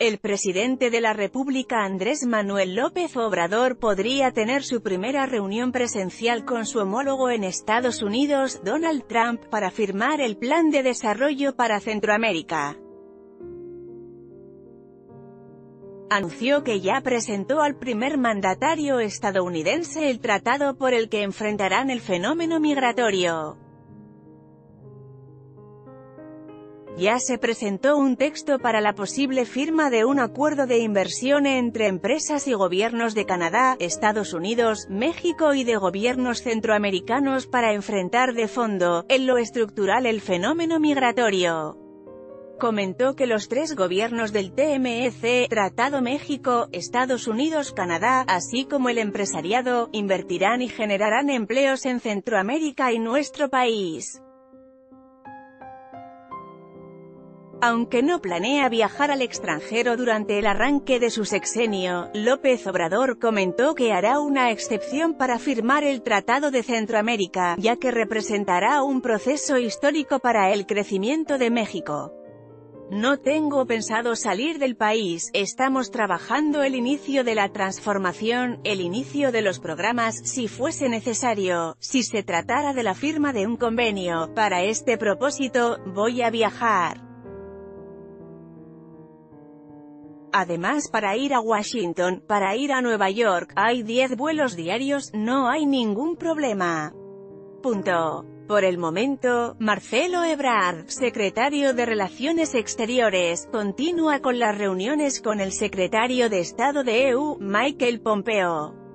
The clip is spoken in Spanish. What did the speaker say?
El presidente de la República Andrés Manuel López Obrador podría tener su primera reunión presencial con su homólogo en Estados Unidos, Donald Trump, para firmar el Plan de Desarrollo para Centroamérica. Anunció que ya presentó al primer mandatario estadounidense el tratado por el que enfrentarán el fenómeno migratorio. Ya se presentó un texto para la posible firma de un acuerdo de inversión entre empresas y gobiernos de Canadá, Estados Unidos, México y de gobiernos centroamericanos para enfrentar de fondo, en lo estructural el fenómeno migratorio. Comentó que los tres gobiernos del TMEC, Tratado México, Estados Unidos, Canadá, así como el empresariado, invertirán y generarán empleos en Centroamérica y nuestro país. Aunque no planea viajar al extranjero durante el arranque de su sexenio, López Obrador comentó que hará una excepción para firmar el Tratado de Centroamérica, ya que representará un proceso histórico para el crecimiento de México. No tengo pensado salir del país, estamos trabajando el inicio de la transformación, el inicio de los programas, si fuese necesario, si se tratara de la firma de un convenio, para este propósito, voy a viajar. Además para ir a Washington, para ir a Nueva York, hay 10 vuelos diarios, no hay ningún problema. Punto. Por el momento, Marcelo Ebrard, secretario de Relaciones Exteriores, continúa con las reuniones con el secretario de Estado de EU, Michael Pompeo.